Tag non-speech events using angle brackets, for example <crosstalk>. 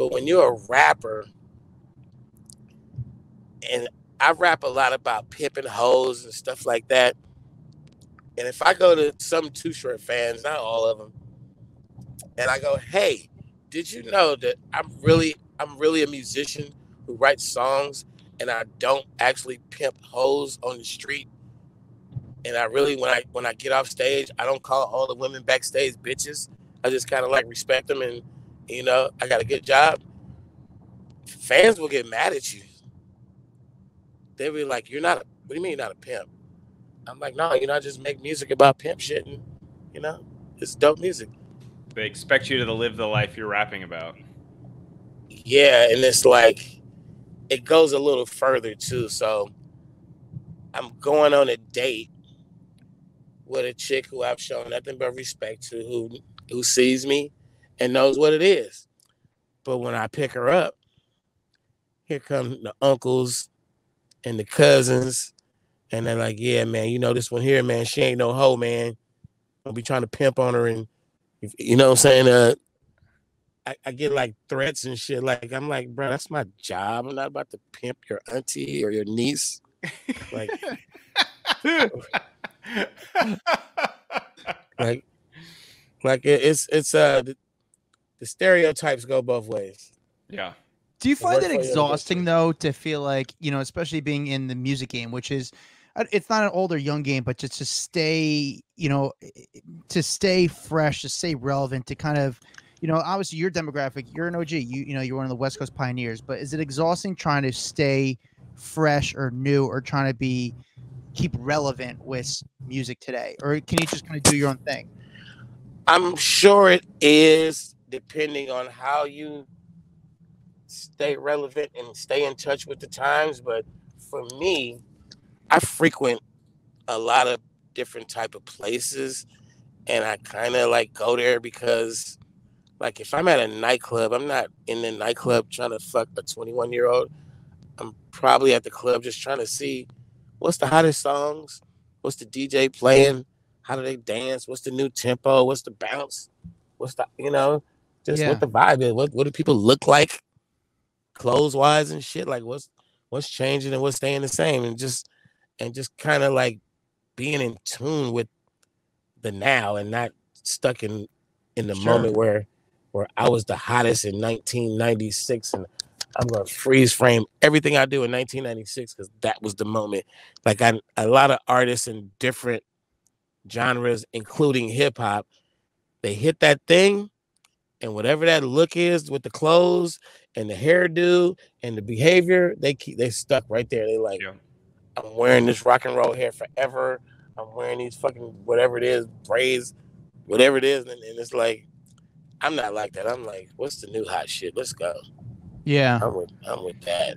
But when you're a rapper, and I rap a lot about pimping hoes and stuff like that. And if I go to some Too Short fans, not all of them, and I go, "Hey, did you know that I'm really I'm really a musician who writes songs and I don't actually pimp hoes on the street. And I really when I when I get off stage, I don't call all the women backstage bitches. I just kind of like respect them and you know, I got a good job. Fans will get mad at you. They'll be like, You're not a what do you mean you're not a pimp? I'm like, no, you know, I just make music about pimp shit and you know, it's dope music. They expect you to live the life you're rapping about. Yeah, and it's like it goes a little further too. So I'm going on a date with a chick who I've shown nothing but respect to, who who sees me and knows what it is. But when I pick her up, here come the uncles and the cousins, and they're like, "Yeah, man, you know this one here, man. She ain't no hoe, man. I'll be trying to pimp on her, and you know what I'm saying. Uh, I, I, get like threats and shit. Like I'm like, bro, that's my job. I'm not about to pimp your auntie or your niece. Like, <laughs> like, like it's it's uh the, the, stereotypes go both ways. Yeah. Do you find it exhausting though to feel like you know, especially being in the music game, which is uh, it's not an old or young game, but just to stay, you know, to stay fresh, to stay relevant, to kind of you know, obviously your demographic, you're an OG, you you know, you're one of the West Coast pioneers, but is it exhausting trying to stay fresh or new or trying to be keep relevant with music today? Or can you just kind of do your own thing? I'm sure it is depending on how you stay relevant and stay in touch with the times, but for me, I frequent a lot of different type of places and I kind of like go there because like if I'm at a nightclub, I'm not in the nightclub trying to fuck a 21 year old. I'm probably at the club just trying to see what's the hottest songs, what's the DJ playing, how do they dance, what's the new tempo, what's the bounce, what's the you know, just yeah. what the vibe is, what what do people look like, clothes wise and shit, like what's what's changing and what's staying the same, and just and just kind of like being in tune with the now and not stuck in in the sure. moment where where I was the hottest in 1996 and I'm gonna freeze frame everything I do in 1996 because that was the moment. Like I, a lot of artists in different genres, including hip hop, they hit that thing, and whatever that look is with the clothes and the hairdo and the behavior, they keep they stuck right there. They like, yeah. I'm wearing this rock and roll hair forever. I'm wearing these fucking whatever it is, braids, whatever it is, and, and it's like I'm not like that. I'm like, what's the new hot shit? Let's go. Yeah, I'm with I'm with that.